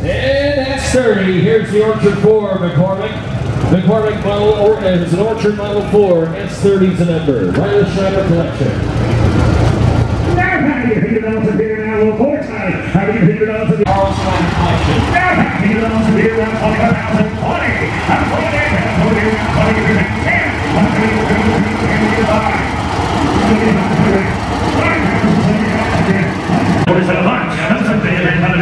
And that's 30. Here's the Orchard 4, McCormick. McCormick model, or, uh, Orchard Model 4, S30 to number. Riley Schreiber Collection. value hidden out of the Arsenal collection. Hidden out of the year 1020 and one day has over 10, 20 years and 10. One day is going to be 10 years by. What is a lunch? That's a day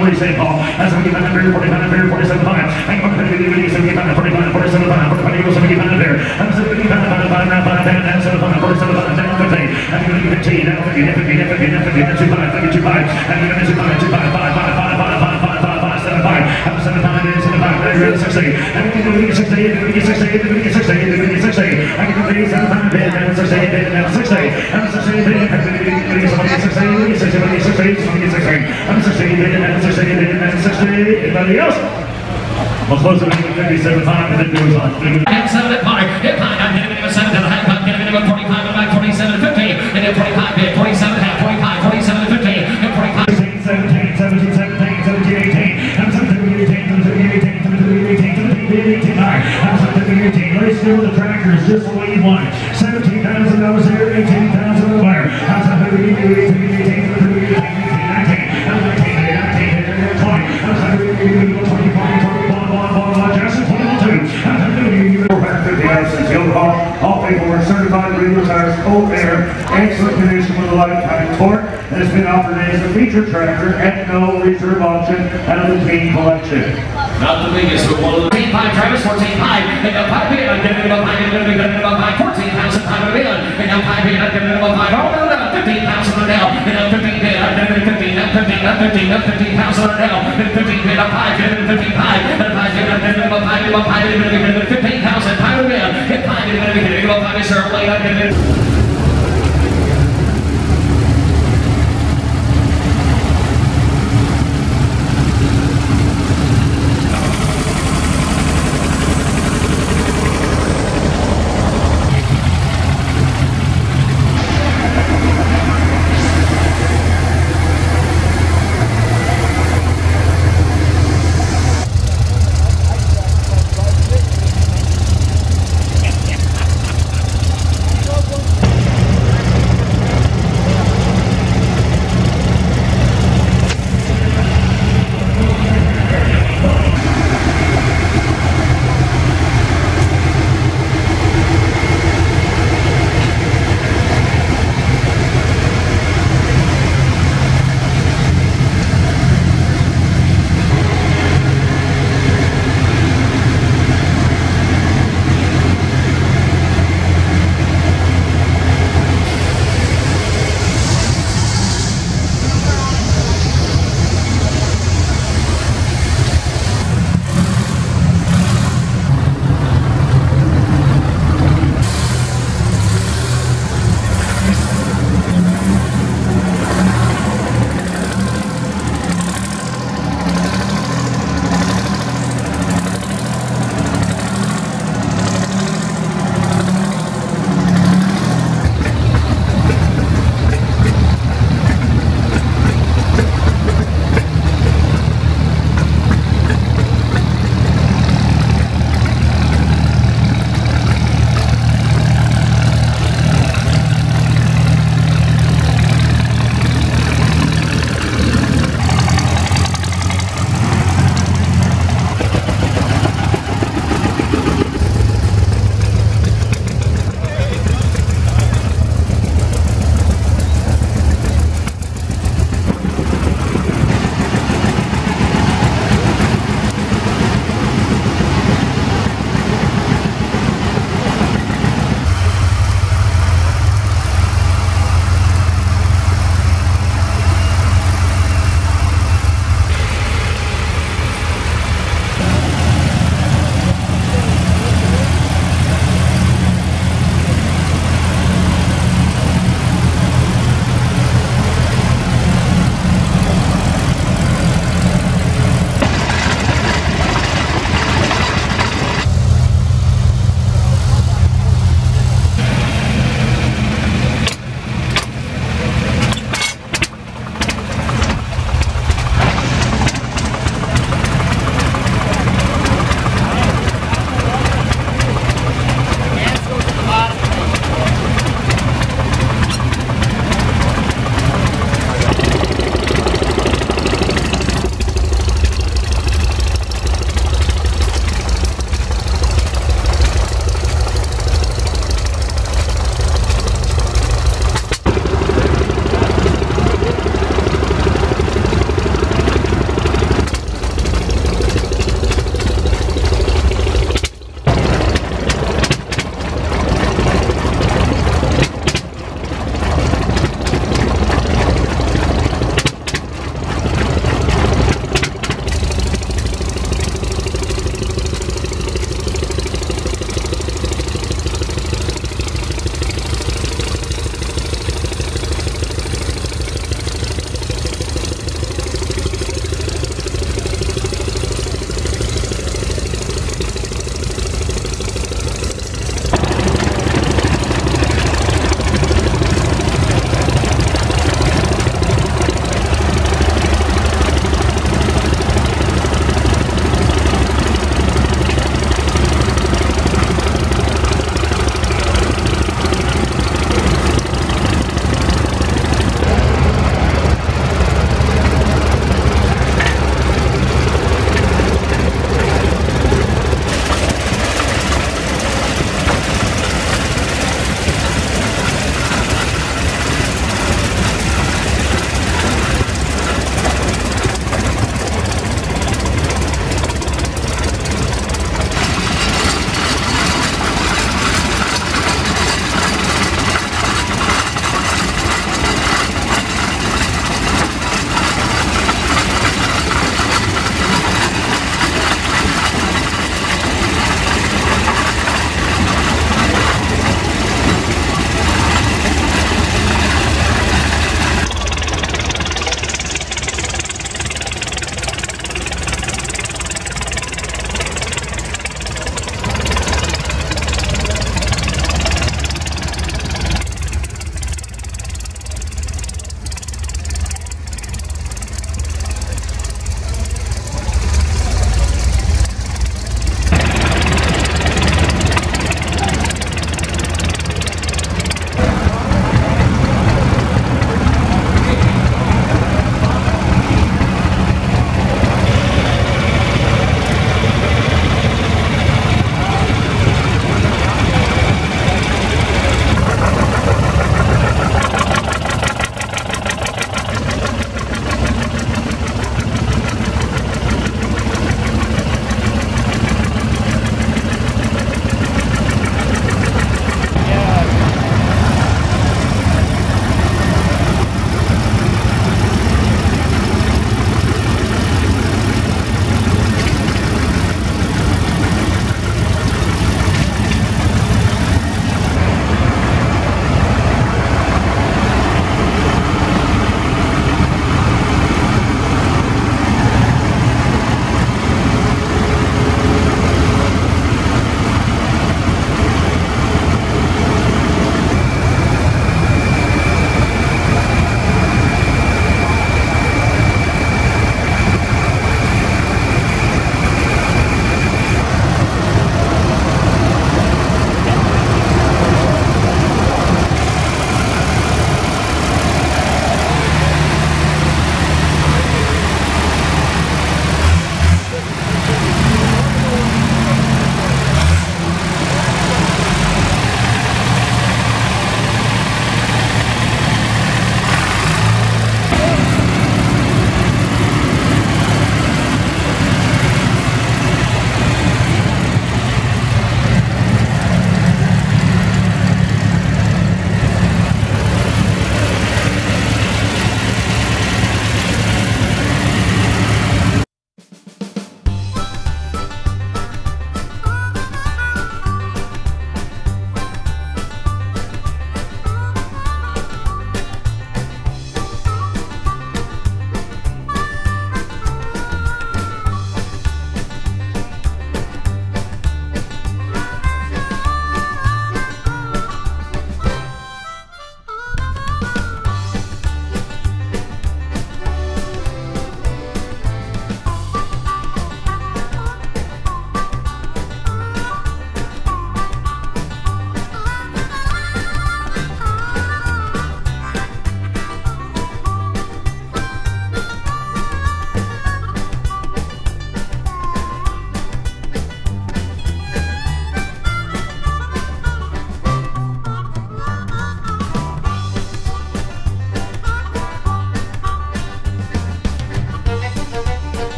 47 ball. That's 75 and 47 pound. I'm going to be 75 and 47 pound. 45 goes 75 and and 5 pound. 5 pound. 5. 32 5. I'm 5. 2 5. 5 5. 5 5. 5 5. 5 5. 7 5. I'm 5. Now 5. Now you. 5 sustained, sustained, sustained, sustained, unsustained, unsustained, unsustained, anybody else? Well, close it with 57 time and then goes on. And 7 at 5, hit high, I'm hitting minimum 7 to the high pump, get a minimum 45 and back 27 then 45 hit, and 45. 17, 17, 17, I'm 17, I'm 17, 18, race with the trackers, just the way you want $17,000 here, $18,000 there. I'm 17, 18, 18, 450 ounces, Young Hall, all paperwork certified, radio tires, cold air, excellent condition with a lifetime torque, and it's been offered as a feature tractor at no reserve auction out of the team collection. Not the biggest, but one of the 14 5 Travis. 14 5. And now 5 bid. Getting him up 5. And getting him 5. 14 pounds. 5 of bid. And now 5 bid. I'm getting him 5. Oh, no, no. 15 pounds on now. And now 15 bid. I'm getting 15. Up 15. Up 15. Up 15 pounds on now. And 15 bid. Up 5. Getting 15 5. And 5 bid. I'm getting him up 5. Up 5. And then getting 15 pounds. And 5 of bid. Hit 5. And then getting him up 5. Is there a late? I'm getting